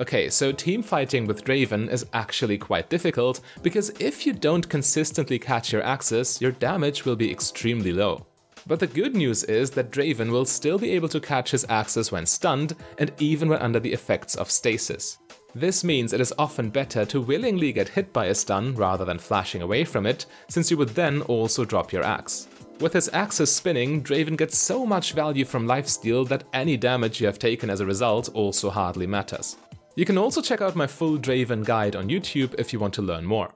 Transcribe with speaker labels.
Speaker 1: Okay, so team fighting with Draven is actually quite difficult, because if you don't consistently catch your axes, your damage will be extremely low. But the good news is that Draven will still be able to catch his axes when stunned, and even when under the effects of stasis. This means it is often better to willingly get hit by a stun rather than flashing away from it, since you would then also drop your axe. With his axes spinning, Draven gets so much value from lifesteal that any damage you have taken as a result also hardly matters. You can also check out my full Draven guide on YouTube if you want to learn more.